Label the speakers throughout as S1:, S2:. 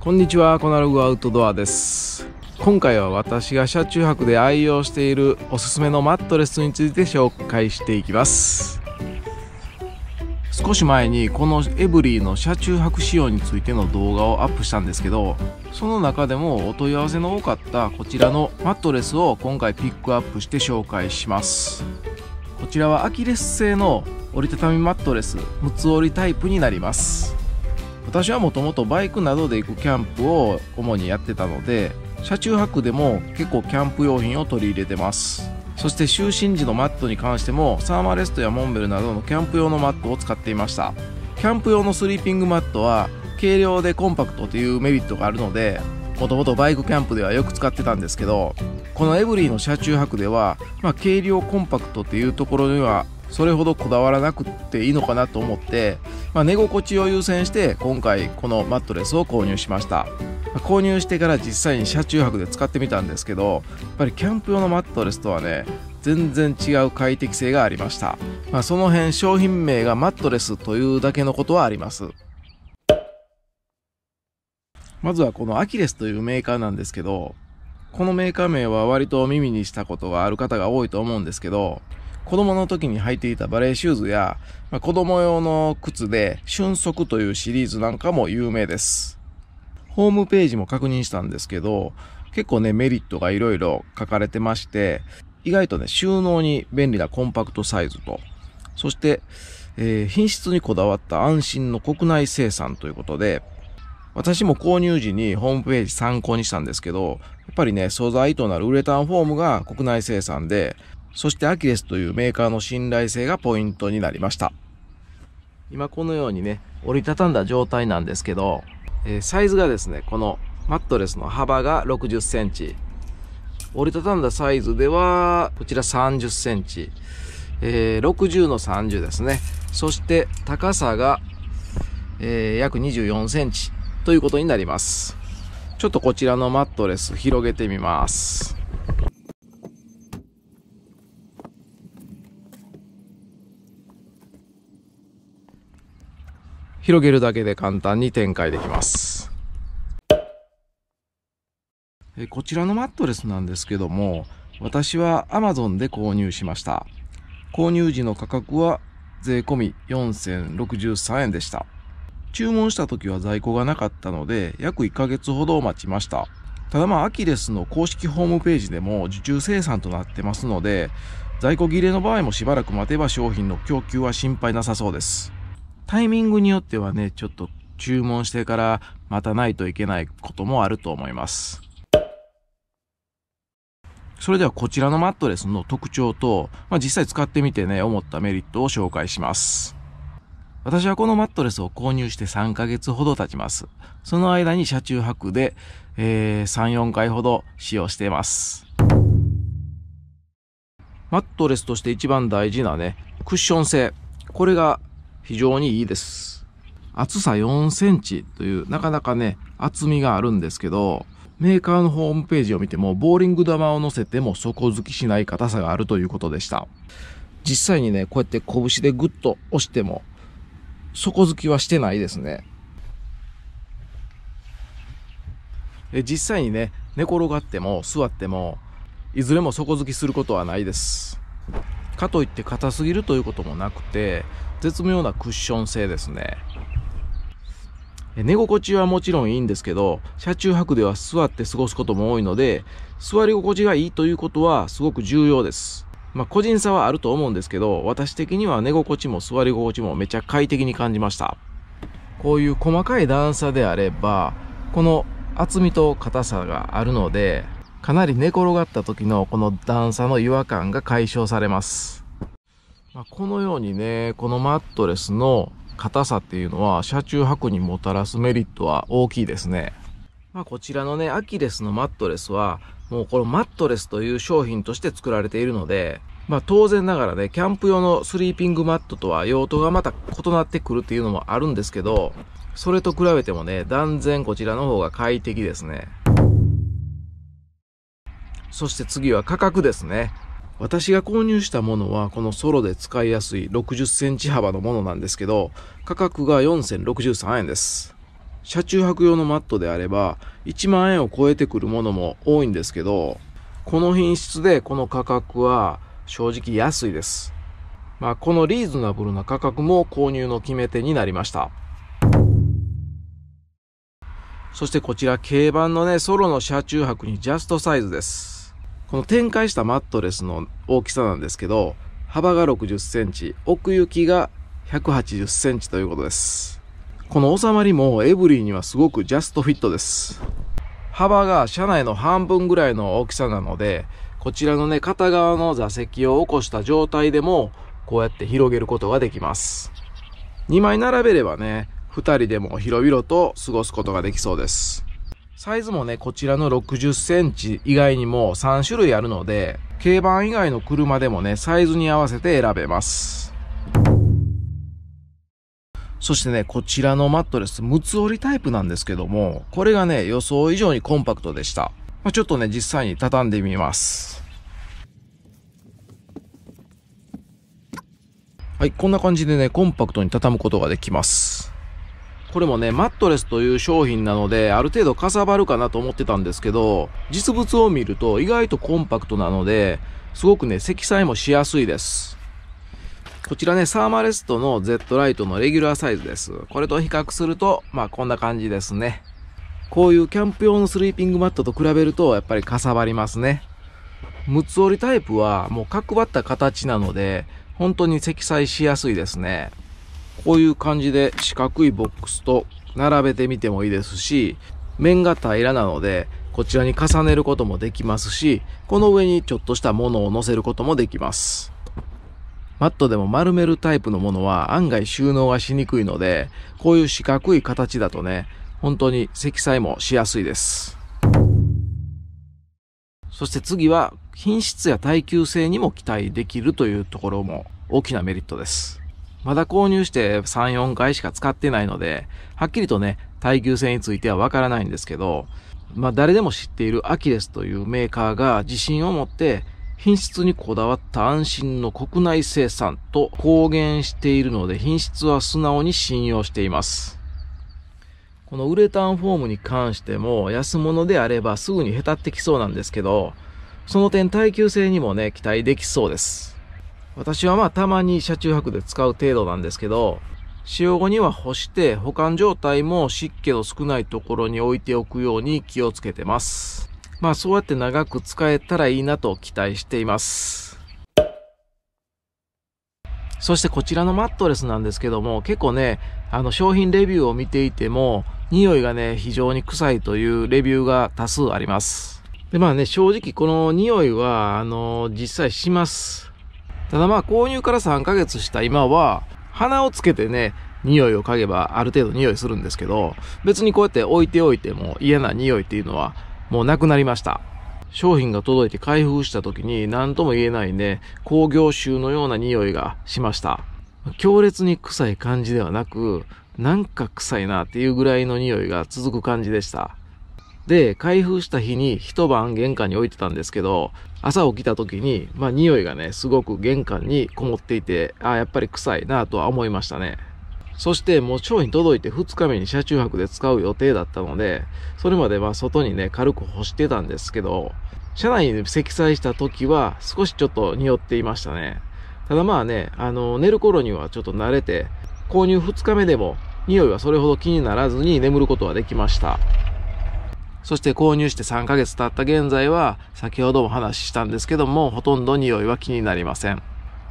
S1: こんにちはコナログアウトドアです。今回は私が車中泊で愛用しているおすすめのマットレスについて紹介していきます。少し前にこのエブリィの車中泊仕様についての動画をアップしたんですけどその中でもお問い合わせの多かったこちらのマットレスを今回ピックアップして紹介します。こちらはアキレス製の折りたたみマットレス6つ折りタイプになります。私はもともとバイクなどで行くキャンプを主にやってたので車中泊でも結構キャンプ用品を取り入れてます。そして就寝時のマットに関してもサーマレストやモンベルなどのキャンプ用のマットを使っていました。キャンプ用のスリーピングマットは軽量でコンパクトというメリットがあるのでもともとバイクキャンプではよく使ってたんですけどこのエブリィの車中泊では、まあ、軽量コンパクトっていうところにはそれほどこだわらなくていいのかなと思って、まあ、寝心地を優先して今回このマットレスを購入しました。購入してから実際に車中泊で使ってみたんですけどやっぱりキャンプ用のマットレスとはね全然違う快適性がありました、まあ、その辺商品名がマットレスというだけのことはあります。まずはこのアキレスというメーカーなんですけどこのメーカー名は割と耳にしたことがある方が多いと思うんですけど子供の時に履いていたバレーシューズや、まあ、子供用の靴で瞬足というシリーズなんかも有名です。ホームページも確認したんですけど、結構ね、メリットがいろいろ書かれてまして、意外とね、収納に便利なコンパクトサイズと、そして、えー、品質にこだわった安心の国内生産ということで、私も購入時にホームページ参考にしたんですけど、やっぱりね、素材となるウレタンフォームが国内生産で、そしてアキレスというメーカーの信頼性がポイントになりました。今このようにね、折りたたんだ状態なんですけど、えー、サイズがですね、このマットレスの幅が60センチ。折りたたんだサイズでは、こちら30センチ。えー、60の30ですね。そして高さが、えー、約24センチということになります。ちょっとこちらのマットレス広げてみます。広げるだけで簡単に展開できます。こちらのマットレスなんですけども私は Amazon で購入しました。購入時の価格は税込4063円でした。注文した時は在庫がなかったので約1ヶ月ほど待ちました。ただまあアキレスの公式ホームページでも受注生産となってますので在庫切れの場合もしばらく待てば商品の供給は心配なさそうです。タイミングによってはね、ちょっと注文してから待たないといけないこともあると思います。それではこちらのマットレスの特徴と、まあ、実際使ってみてね、思ったメリットを紹介します。私はこのマットレスを購入して3ヶ月ほど経ちます。その間に車中泊で、えー、3、4回ほど使用しています。マットレスとして一番大事なね、クッション性。これが非常にいいです。厚さ4センチというなかなかね、厚みがあるんですけど、メーカーのホームページを見ても、ボーリング玉を乗せても底付きしない硬さがあるということでした。実際にね、こうやって拳でグッと押しても、底付きはしてないですね。え実際にね、寝転がっても座っても、いずれも底付きすることはないです。かといって硬すぎるということもなくて、絶妙なクッション性ですね。寝心地はもちろんいいんですけど、車中泊では座って過ごすことも多いので、座り心地がいいということはすごく重要です。まあ個人差はあると思うんですけど、私的には寝心地も座り心地もめちゃ快適に感じました。こういう細かい段差であれば、この厚みと硬さがあるので、かなり寝転がった時のこの段差の違和感が解消されます。まあ、このようにね、このマットレスの硬さっていうのは車中泊にもたらすメリットは大きいですね。まあ、こちらのね、アキレスのマットレスは、もうこのマットレスという商品として作られているので、まあ当然ながらね、キャンプ用のスリーピングマットとは用途がまた異なってくるっていうのもあるんですけど、それと比べてもね、断然こちらの方が快適ですね。そして次は価格ですね。私が購入したものはこのソロで使いやすい60センチ幅のものなんですけど、価格が4063円です。車中泊用のマットであれば1万円を超えてくるものも多いんですけど、この品質でこの価格は正直安いです。まあ、このリーズナブルな価格も購入の決め手になりました。そしてこちら軽バンのね、ソロの車中泊にジャストサイズです。この展開したマットレスの大きさなんですけど、幅が60センチ、奥行きが180センチということです。この収まりもエブリィにはすごくジャストフィットです。幅が車内の半分ぐらいの大きさなので、こちらのね、片側の座席を起こした状態でも、こうやって広げることができます。2枚並べればね、2人でも広々と過ごすことができそうです。サイズもね、こちらの60センチ以外にも3種類あるので、軽バン以外の車でもね、サイズに合わせて選べます。そしてね、こちらのマットレス、6つ折りタイプなんですけども、これがね、予想以上にコンパクトでした。まあ、ちょっとね、実際に畳んでみます。はい、こんな感じでね、コンパクトに畳むことができます。これもね、マットレスという商品なので、ある程度かさばるかなと思ってたんですけど、実物を見ると意外とコンパクトなので、すごくね、積載もしやすいです。こちらね、サーマレストの Z ライトのレギュラーサイズです。これと比較すると、まあこんな感じですね。こういうキャンプ用のスリーピングマットと比べると、やっぱりかさばりますね。6つ折りタイプはもう角張った形なので、本当に積載しやすいですね。こういう感じで四角いボックスと並べてみてもいいですし、面が平らなので、こちらに重ねることもできますし、この上にちょっとしたものを乗せることもできます。マットでも丸めるタイプのものは案外収納がしにくいので、こういう四角い形だとね、本当に積載もしやすいです。そして次は品質や耐久性にも期待できるというところも大きなメリットです。まだ購入して3、4回しか使ってないので、はっきりとね、耐久性についてはわからないんですけど、まあ誰でも知っているアキレスというメーカーが自信を持って品質にこだわった安心の国内生産と公言しているので品質は素直に信用しています。このウレタンフォームに関しても安物であればすぐにへたってきそうなんですけど、その点耐久性にもね、期待できそうです。私はまあたまに車中泊で使う程度なんですけど、使用後には干して保管状態も湿気の少ないところに置いておくように気をつけてます。まあそうやって長く使えたらいいなと期待しています。そしてこちらのマットレスなんですけども、結構ね、あの商品レビューを見ていても、匂いがね、非常に臭いというレビューが多数あります。で、まあね、正直この匂いは、あの、実際します。ただまあ購入から3ヶ月した今は、鼻をつけてね、匂いを嗅げばある程度匂いするんですけど、別にこうやって置いておいても嫌な匂いっていうのはもうなくなりました。商品が届いて開封した時に何とも言えないね、工業臭のような匂いがしました。強烈に臭い感じではなく、なんか臭いなっていうぐらいの匂いが続く感じでした。で、開封した日に一晩玄関に置いてたんですけど、朝起きた時に、まあ匂いがね、すごく玄関にこもっていて、ああ、やっぱり臭いなとは思いましたね。そしてもう商品届いて2日目に車中泊で使う予定だったので、それまでは外にね、軽く干してたんですけど、車内に積載した時は少しちょっと匂っていましたね。ただまあね、あの、寝る頃にはちょっと慣れて、購入2日目でも匂いはそれほど気にならずに眠ることはできました。そして購入して3ヶ月経った現在は、先ほども話したんですけども、ほとんど匂いは気になりません。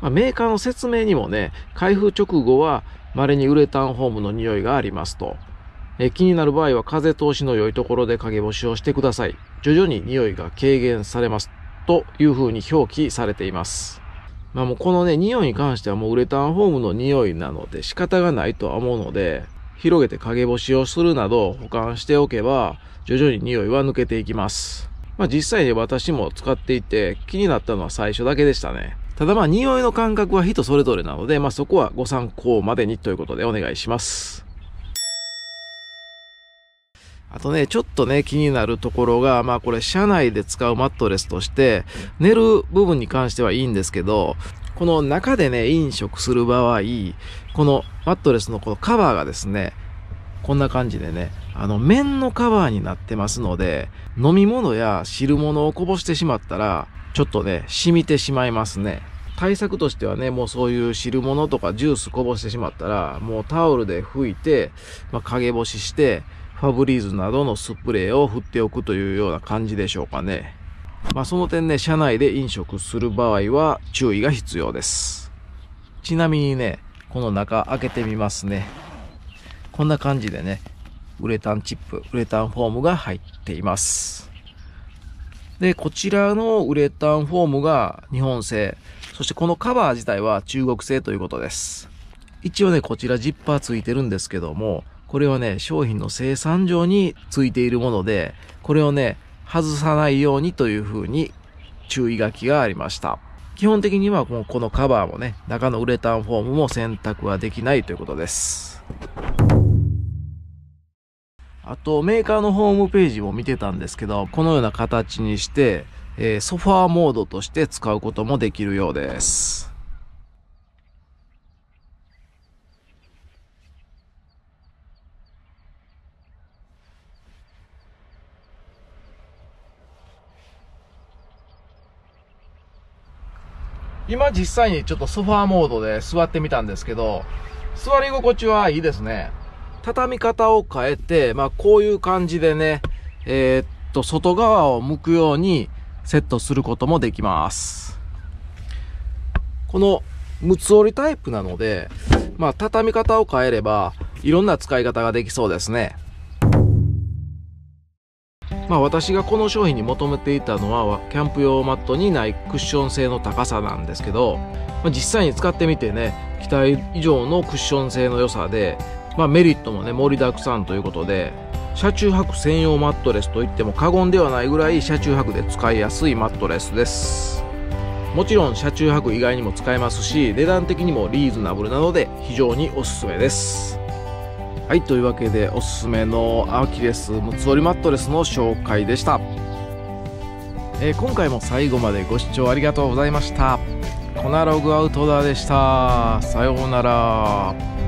S1: まあ、メーカーの説明にもね、開封直後は稀にウレタンホームの匂いがありますと。え気になる場合は風通しの良いところで陰干しをしてください。徐々に匂いが軽減されます。という風に表記されています。まあもうこのね、匂いに関してはもうウレタンホームの匂いなので仕方がないとは思うので、広げて陰干しをするなど保管しておけば、徐々に匂いは抜けていきます。まあ実際に私も使っていて気になったのは最初だけでしたね。ただまあ匂いの感覚は人それぞれなので、まあそこはご参考までにということでお願いします。あとね、ちょっとね、気になるところが、まあこれ車内で使うマットレスとして、寝る部分に関してはいいんですけど、この中でね、飲食する場合、このマットレスのこのカバーがですね、こんな感じでね、あの、綿のカバーになってますので、飲み物や汁物をこぼしてしまったら、ちょっとね、染みてしまいますね。対策としてはね、もうそういう汁物とかジュースこぼしてしまったら、もうタオルで拭いて、まあ、陰干しして、ファブリーズなどのスプレーを振っておくというような感じでしょうかね。まあその点ね、車内で飲食する場合は注意が必要です。ちなみにね、この中開けてみますね。こんな感じでね、ウレタンチップ、ウレタンフォームが入っています。で、こちらのウレタンフォームが日本製、そしてこのカバー自体は中国製ということです。一応ね、こちらジッパーついてるんですけども、これはね、商品の生産上についているもので、これをね、外さないようにというふうに注意書きがありました。基本的にはもうこのカバーもね、中のウレタンフォームも選択はできないということです。あと、メーカーのホームページも見てたんですけど、このような形にして、えー、ソファーモードとして使うこともできるようです。今実際にちょっとソファーモードで座ってみたんですけど、座り心地はいいですね。畳み方を変えて、まあこういう感じでね、えー、っと、外側を向くようにセットすることもできます。この六つ折りタイプなので、まあ畳み方を変えれば、いろんな使い方ができそうですね。まあ私がこの商品に求めていたのは、キャンプ用マットにないクッション性の高さなんですけど、まあ、実際に使ってみてね、期待以上のクッション性の良さで、まあ、メリットもね盛りだくさんということで車中泊専用マットレスといっても過言ではないぐらい車中泊で使いやすいマットレスです。もちろん車中泊以外にも使えますし値段的にもリーズナブルなので非常におすすめです。はいというわけでおすすめのアキレスムツオリマットレスの紹介でした、えー、今回も最後までご視聴ありがとうございました。コナログアウトドアでした。さようなら。